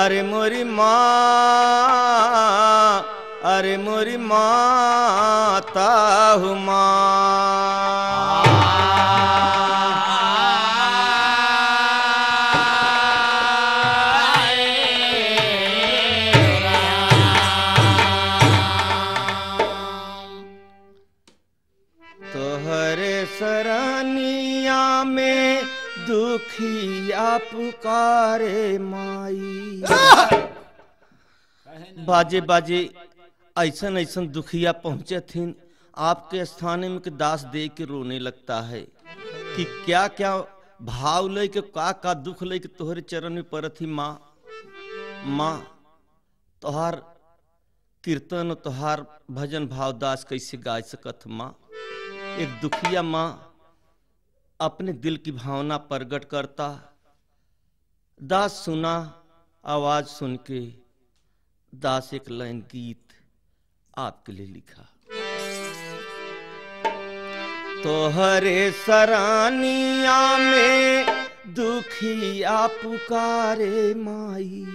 अरे मोरी माँ अरे मोरी माता माँ। तोहरे सरानिया में दुखिया पुकारे माई बाजे बाजे ऐसन ऐसन दुखिया पहुँचे थिन। आपके स्थान में दास दे के रोने लगता है कि क्या क्या भाव ले के का का दुख ले के तोहरे चरण में परत ही माँ। माँ, तोहार कीर्तन तोहार भजन भाव दास कैसे गा सकत माँ? एक दुखिया माँ अपने दिल की भावना प्रकट करता। दास सुना, आवाज़ सुन के दास एक लाइन गीत आपके लिए लिखा। तोहरे सरानिया में दुखिया पुकारे माई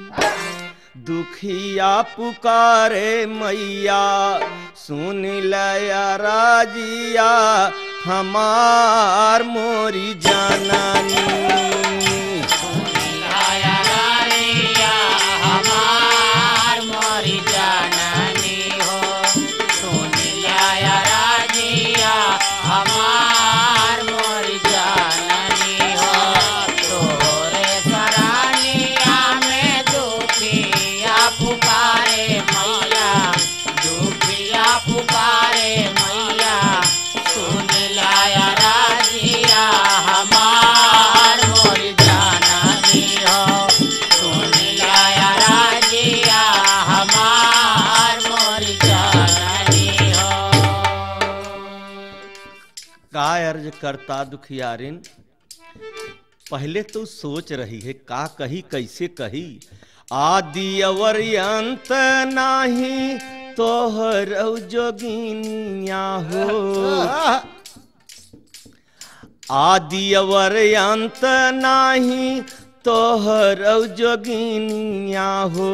दुखिया पुकारे मैया, सुन लया राजिया, हमार मोरी जाननी। करता दुखियारिन। पहले तो सोच रही है, का कही, कैसे कही? आदि अवर अंत नाही, तोहर जोगिनिया हो। आदि अवर अंत नाही, तोहर जोगिनिया हो।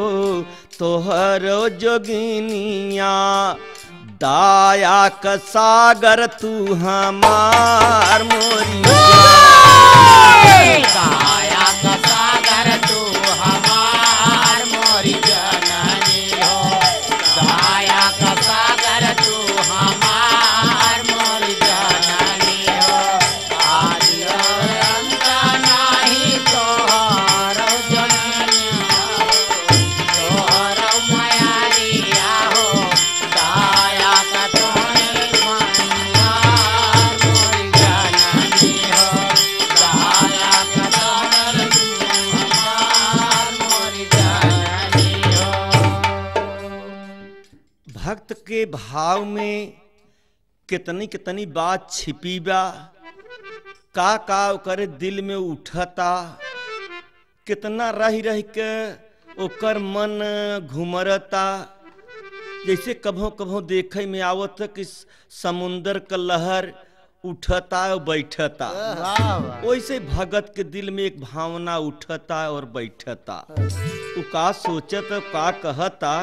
तोहर जोगिनिया दाया क सागर तू हमार मोरी। भाव में कितनी कितनी बात छिपी बा का का ओकर दिल में उठता कितना रह रह के ओकर मन घुमरता। जैसे कभो कभो देखे में आवत कि समुंदर का लहर उठता और बैठता। वैसे भगत के दिल में एक भावना उठता और बैठता। का सोचत का कहता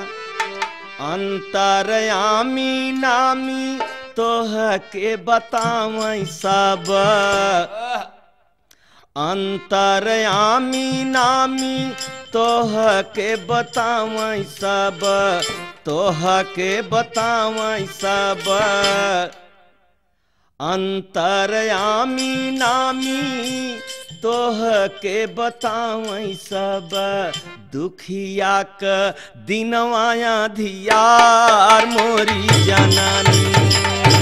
अंतरयामी नामी तोह के बतावई सब। अंतरयामी नामी तोह के बतावई सब। तोह के बतावई सब। अंतरयामी नामी तोह के बतावई सब। दुखिया क दिनवाया धियार मोरी जननी।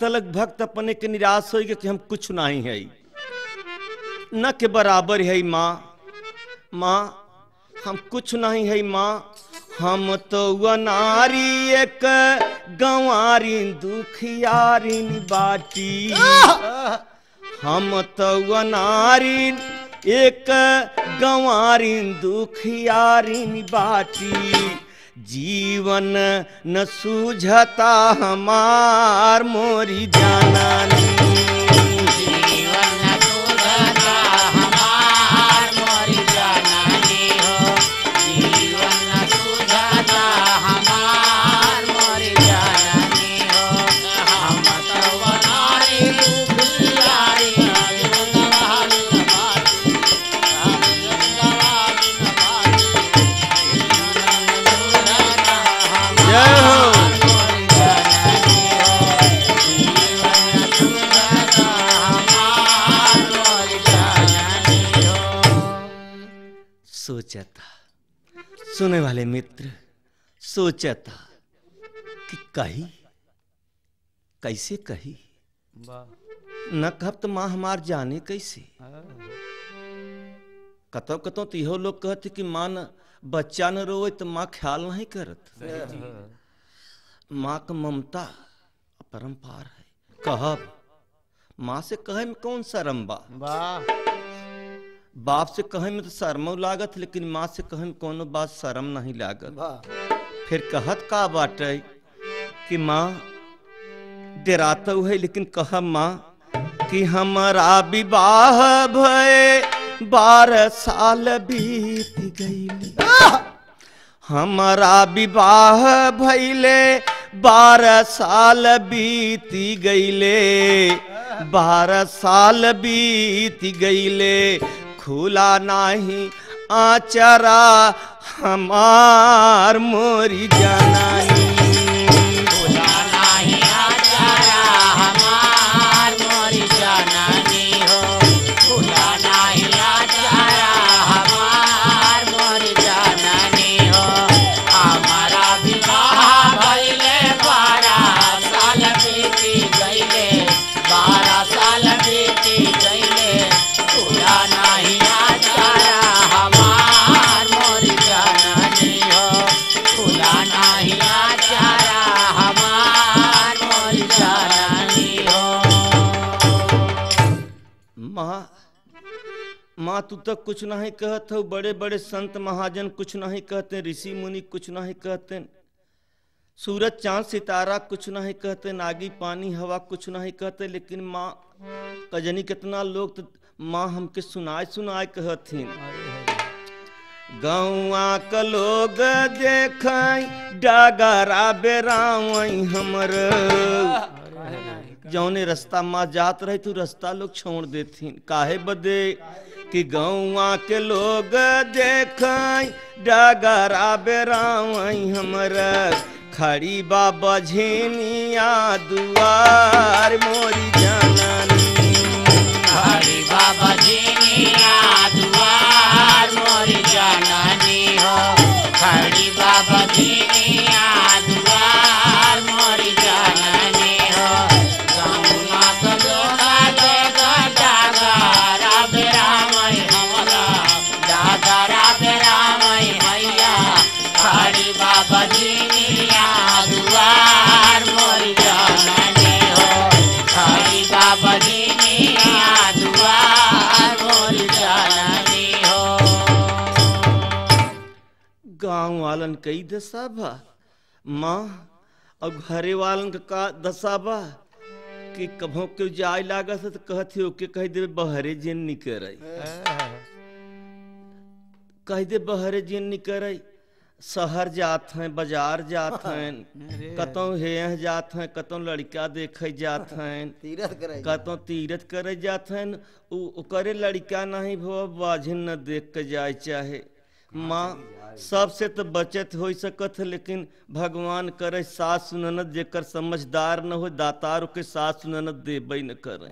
तलक भक्त अपने के निराश हो कि हम कुछ नहीं है न के बराबर है माँ। माँ हम कुछ नहीं है माँ। हम तो नारी एक गंवारी दुखियारी बाटी हम तो नारी एक गंवारी दुखियारी बाटी जीवन न सूझता हमार मोरी जाना जीवन वाले मित्र सोचता कि कही कैसे कही? न कहब तो माँ हमार जाने कैसे? कतो कतो तो इहो लोग कहते कि माँ न बच्चा न रोए तो माँ ख्याल नहीं करत। माँ का ममता परम्पार है। कहब माँ से कहे में कौन शर्म बा वाह। बाप से कहे में तो शर्म लागत लेकिन माँ से कहे में कोनो बात शर्म नहीं लागत। फिर कहत का बाटे कि माँ डराता है लेकिन कह माँ कि हमारा विवाह भय बारह साल बीत गई हमारा विवाह भैले बारह साल बीत गईले बारह साल बीत गईले खुला नहीं आचरा हमार मोरी जनानी तू तक कुछ नहीं कहत हो बड़े बड़े संत महाजन कुछ नहीं कहते, ऋषि मुनि कुछ नहीं कहते, सूरज, चाँद, सितारा कुछ नहीं कहते, नागी, पानी, हवा कुछ नहीं कहते, लेकिन माँ, कजनी कितना लोग तो माँ हमके सुनाए सुनाए कहथिन। गौआ क लोग देख डगरा बेरावई हमर। जौने रास्ता माँ जात रही, तू रास्ता लोग छोड़ देथिन। काहे बदे? कि गौआ के लोग देख डगरा बेरावई हमर। खड़ी बाबा झेनिया दुआर मोरी जाननी। गाँव वालन कई दशा बा। माँ और घरे वालन का दशा बा कि कभों के जाय लागत है तो कहती हो के कह दे बहरे जिन निकरे कह दे बहरे जिन निकरे शहर जात हैं बाज़ार जात हैं कतों हेह जात हैं कतों लड़का देखे जात हैं करे कतों तीरथ करे जात हैं उ ओकरे लड़का नहीं भो बाझिन न देख के जाए चाहे। माँ सबसे तो बचत हो सकत है, लेकिन भगवान करे सास ननद जेकर समझदार न हो दातार के सास ननद देवे न करे।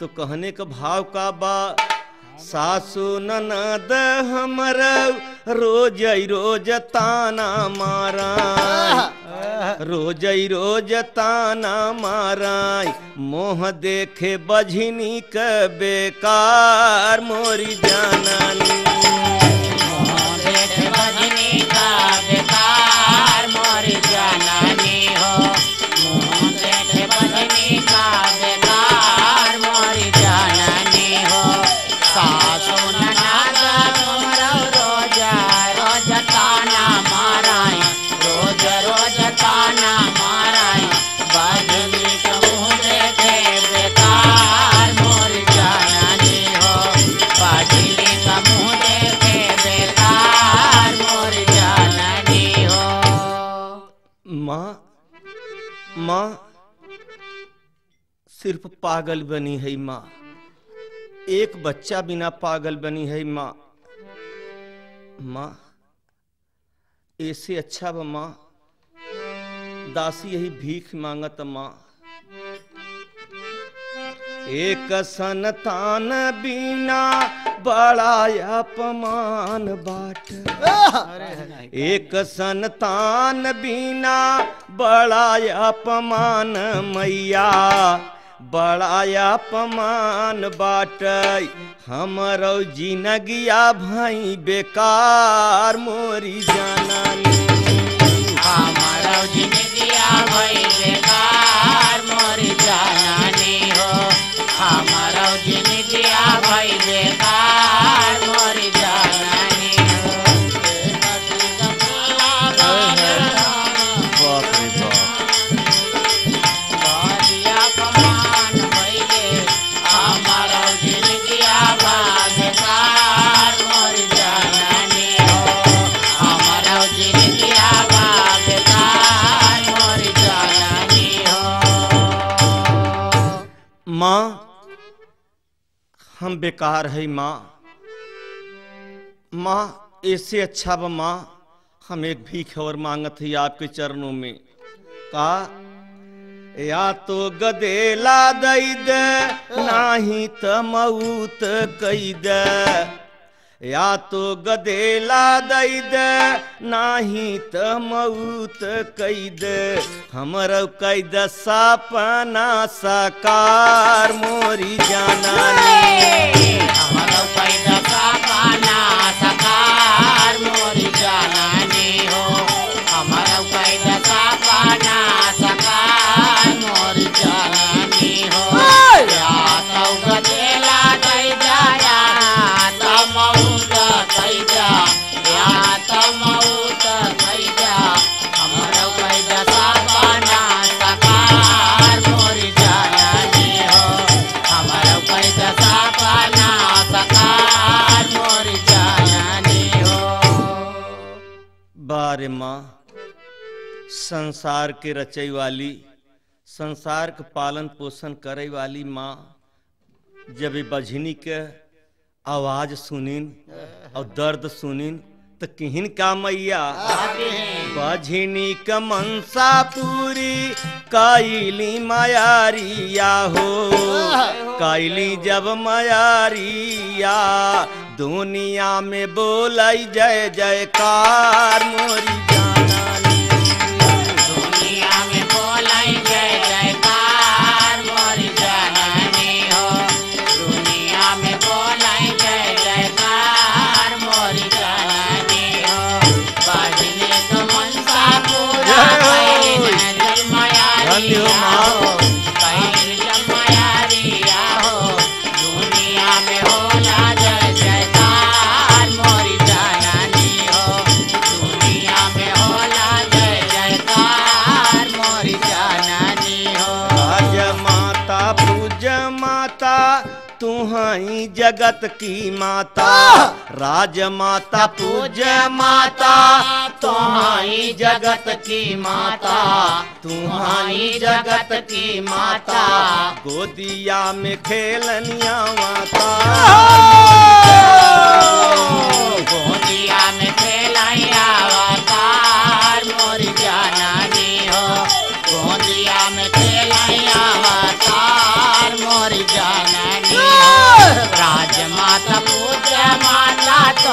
तो कहने का भाव का बा, सासु ननद हमर रोज रोज ताना मारा। रोज रोज ताना माराई मोह देखे बझनी के बेकार मोरी जानानी। सिर्फ़ पागल बनी है माँ। एक बच्चा बिना पागल बनी है माँ। माँ, ऐसे अच्छा बा माँ, दासी यही भीख मांगत माँ। एक संतान बिना बड़ा अपमान बाट। एक संतान बिना बड़ा अपमान मैया। बड़ा अपमान बाट। हमारो जिनगिया भाई बेकार मोरी जाना हमारा भाई भई बेकार है माँ। माँ ऐसे अच्छा ब माँ हम एक भीख और मांगत है आपके चरणों में। का? या तो गदेला दई दे नाही त मऊत कई दे। या तो गदेला दई दे, नाही त मऊत कई दे। हमर कई सपना साकार, मोरी जाना हमारो पैदा सपना सकार। संसार के रचई वाली, संसार के पालन पोषण करे वाली माँ जब ये बझनी के आवाज़ सुनिन और दर्द सुनिन तो किहिन का मैया, बझनी क मनसा पूरी कैली मायारिया हो? कैली जब मायारिया दुनिया में बोलाई जय जयकार, मोरी जानानी जगत की माता राज माता पूज माता तुम्हारी जगत की माता तुम्हारी जगत की माता। गोदिया में खेलनिया माता। गोदिया में खेलाया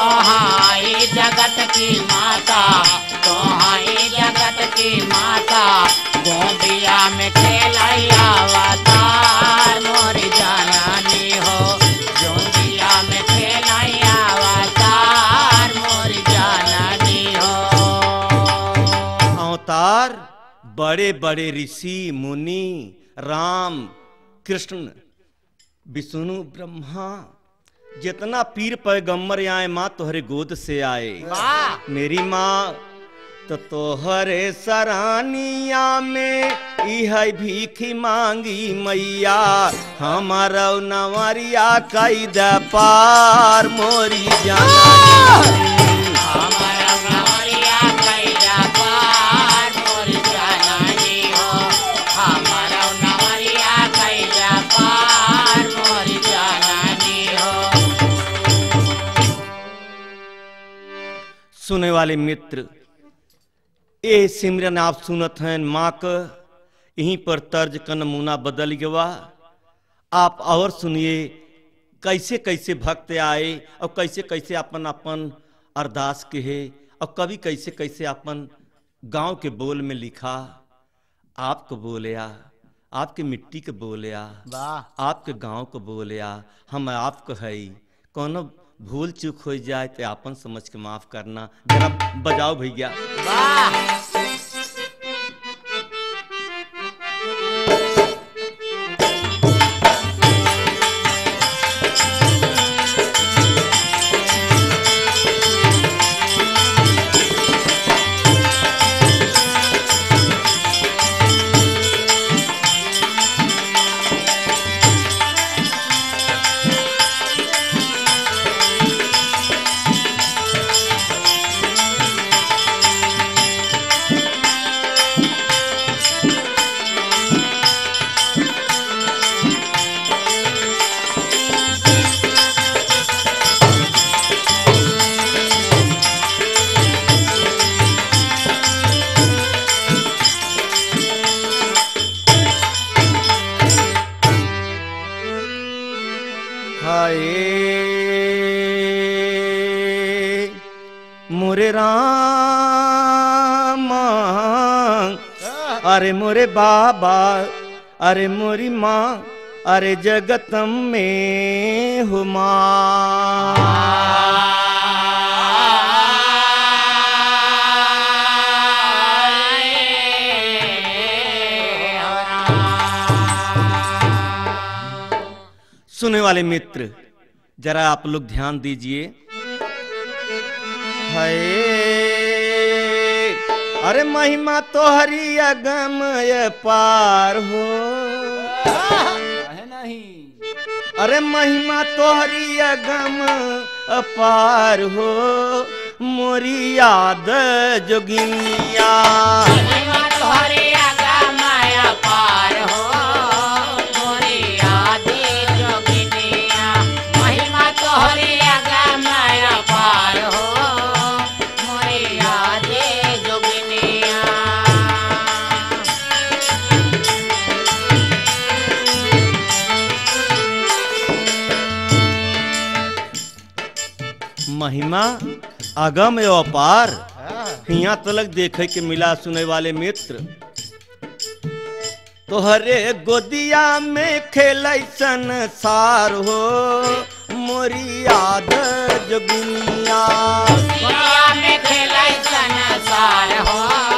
तोहाई जगत की माता जगत की माता में अवतार मोरी जाननी हो। में अवतार मोरी जाननी हो। अवतार, बड़े बड़े ऋषि, मुनि, राम, कृष्ण, विष्णु, ब्रह्मा जितना पीर पैगंबर आए माँ तोहरे गोद से आए। मेरी माँ तो तोहरे सरानिया में इह भीखी मांगी मैया। हमारा नवरिया कई द पार मोरी जाना। सुने वाले मित्र ए सिमरन आप सुनत हैं माँ क यहीं पर तर्ज का नमूना बदल गया। आप और सुनिए कैसे कैसे भक्त आए और कैसे कैसे अपन अपन अरदास के है और कभी कैसे कैसे अपन गाँव के बोल में लिखा। आपको बोलिया आपके मिट्टी के बोलिया वाह। आपके गाँव को बोलिया हम आपको है। कोनो भूल चूक हो जाए तो आपन समझ के माफ़ करना। जरा बजाओ भैया। वाह। अरे मोरे बाबा, अरे मोरी माँ, अरे जगतम में हो माँ। सुनने वाले मित्र, जरा आप लोग ध्यान दीजिए। हाय। अरे महिमा तो हरी अगम पार हो। नहीं। अरे महिमा तो हरी अगम अपार हो। मोरी याद जोगिनिया। महिमा अगम एवं अपार। हिया तलक देखे के मिला सुने वाले मित्र। तोहरे गोदिया में खेल संसार हो, मोरी याद जगुनिया गोदिया में खेल संसार हो।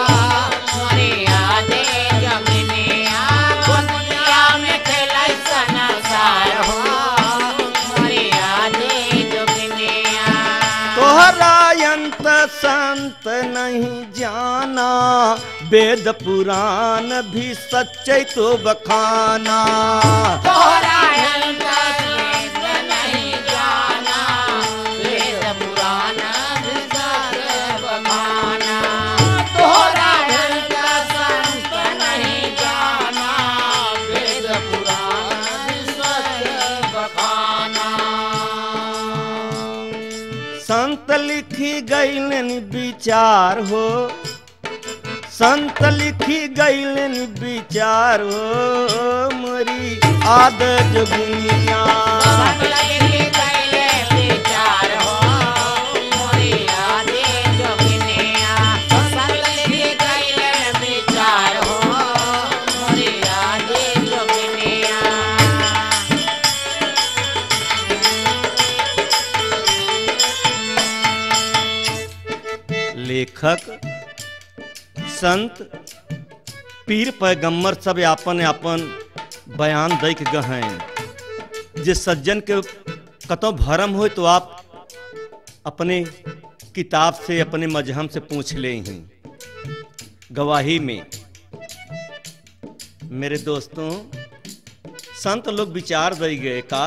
नहीं जाना वेद पुराण भी सच्चे तो बखाना। विचार हो। संत लिखी गई विचार हो। मरी आदत जोगिनिया संत, पीर पैगंबर सब अपन अपन बयान दे के गहें जे सज्जन के कतो भरम हो तो आप अपने किताब से, अपने मजहम से पूछ ले ही। गवाही में, मेरे दोस्तों, संत लोग विचार दे गए का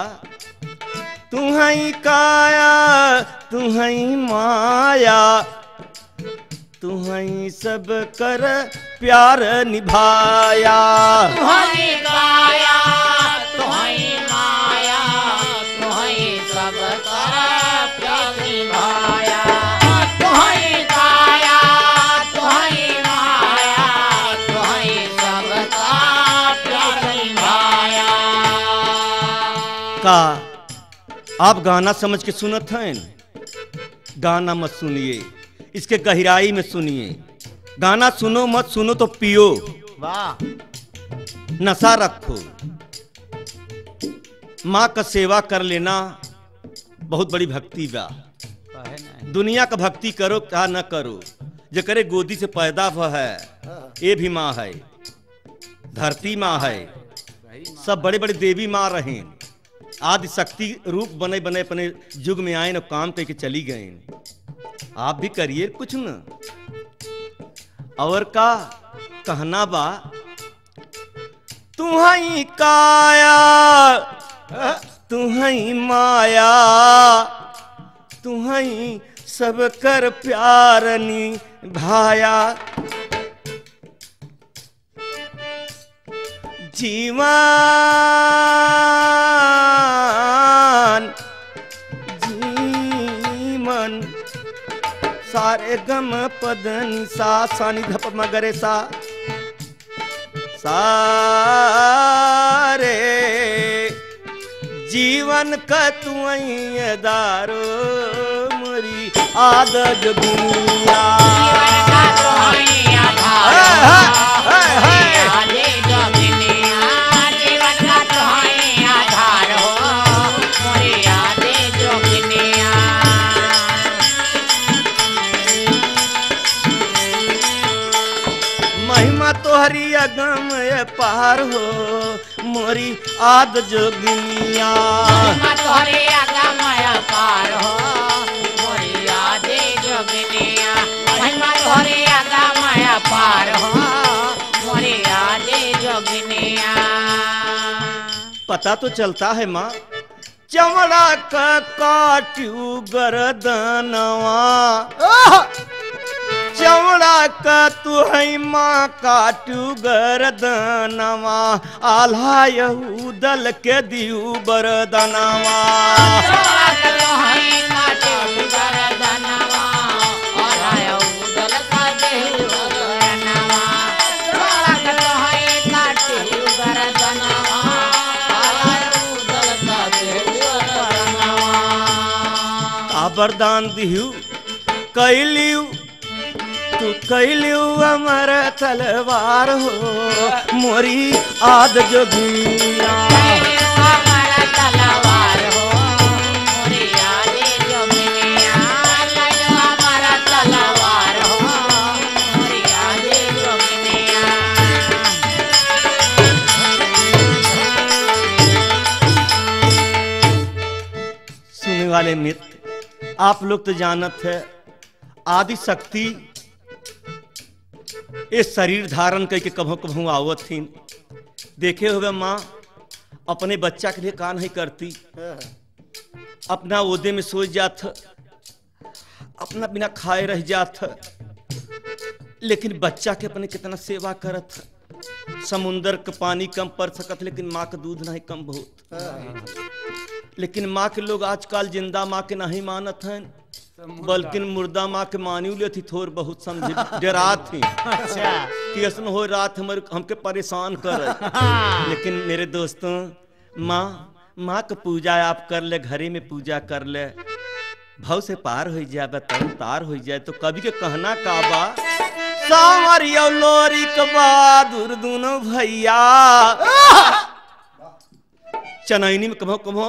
तुम्हारी काया तुम्हारी माया तुम्हारी सब कर प्यार निभाया। तुम्हारी काया तुम्हारी माया तुम्हारी सब कर प्यार निभाया। तुम्हारी काया तुम्हारी माया तुम्हारी सब का प्यार निभाया। का आप गाना समझ के सुनत हैं? गाना मत सुनिए। इसके गहराई में सुनिए। गाना सुनो मत सुनो तो पियो। वाह। नशा रखो। माँ का सेवा कर लेना बहुत बड़ी भक्ति बा दुनिया का भक्ति करो क्या न करो। जे करे गोदी से पैदा हुआ है ये भी माँ है। धरती माँ है। सब बड़े बड़े देवी माँ रहे। आदि शक्ति रूप बने बने अपने युग में आए न, काम करके चली गए आप भी करिए कुछ न। और का कहना बा, तुम्हारी काया, तुम्हारी माया, तुम्हारी सब कर प्यार निभाया जीवन सारे गम पद निसा सानि धप मगरे सा। सारे जीवन का तुई दारो मोरी आद दुनिया। तोहरी अगम पार हो मोरी आद जोगिनिया। पार हो मोरे आले जगनिया। महिमा तोहरे आगा माया पार हो मोरे आले जगनिया। पता तो चलता है माँ चमड़ा का काटू गरदनवा चमड़ा का तू है माँ काटू गरदनवा आल्हा यहूदल के दियू बरदनवा वरदान दिहू कैलियू तू कैलियू अमर तलवार हो, मोरी आद जोगिया वाले मित्र, आप लोग तो जानत है आदि शक्ति ये शरीर धारण करके कभों कभों आवत थी। देखे हुए माँ, अपने बच्चा के लिए का नहीं करती। अपना ओदे में सोच जात, अपना बिना खाए रह जात। लेकिन बच्चा के अपने कितना सेवा करत। समुंदर के पानी कम पड़ सकत, लेकिन माँ का दूध नहीं कम बहुत। लेकिन माँ के लोग आजकल ज़िंदा माँ के नहीं मानत हैं। बल्कि मुर्दा माँ के मानी ले थी थोड़ बहुत समझ डरा थी। कि ऐसा हो रात हमारे हमके परेशान कर लेकिन मेरे दोस्तों माँ माँ का पूजा आप कर ले घरे में पूजा कर ले। भव से पार हो जाए बताओ तार हो जाए तो कभी के कहना का बा सावरिया लोरी के बहादुर दोनों भैया। चनैनी में कभो कभो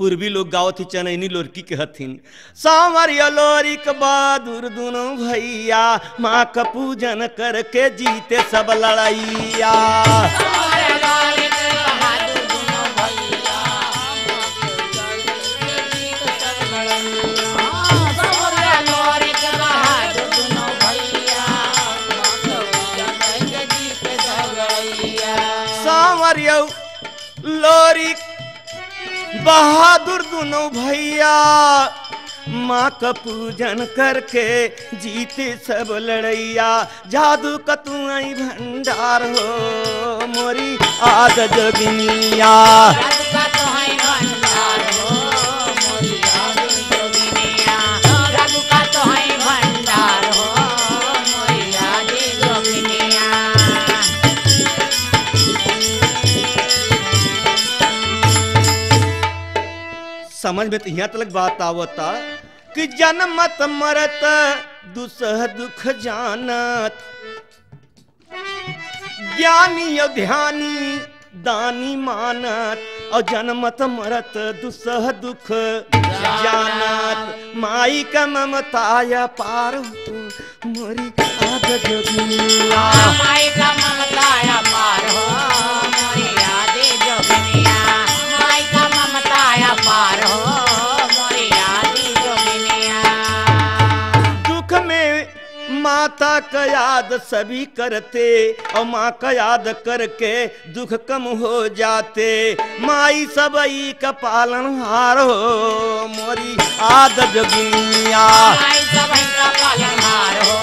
पूर्वी लोग गावत ही चनैनी लोरकी के हथिन। सांवरिया लोरी के बहादुर दोनों भैया, माँ का पूजन करके जीते सब लड़ैया लोरी बहादुर दोनों भैया, माँ का पूजन करके जीते सब लड़ैया। जादू का तू भंडार हो, मोरी आद जोगिनिया समझ में तो यहाँ तक बात आवता कि जन्मत मरत, दुसह दुख जानत। ज्ञानी और ध्यानी, दानी मानत, और जन्मत मरत, दुसह दुख जानत। माई का ममताया पार मोरी आद माई का ममताया पार हो। माता का याद सभी करते और माँ का याद करके दुख कम हो जाते। माई सबई का पालन हार हो, मोरी आद जोगिनिया माई सबई का पालन हार हो,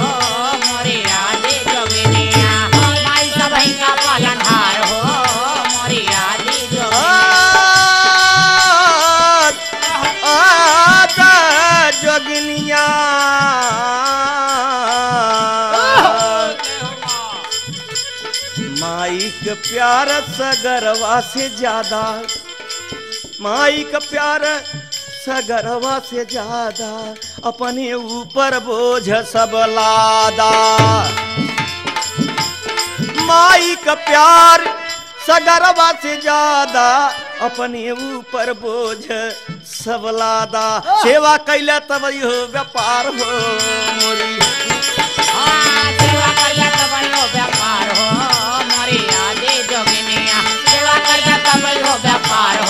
मोरी आद जोगिनिया प्यार सगरवा से ज़्यादा। माई का प्यार सगरवा से ज़्यादा। अपने ऊपर बोझ सब लादा। माई का प्यार सगरवा से ज़्यादा। अपने ऊपर बोझ सब लादा। सेवा कैला तब हो व्यापार हो मोरी। I love that Amparo.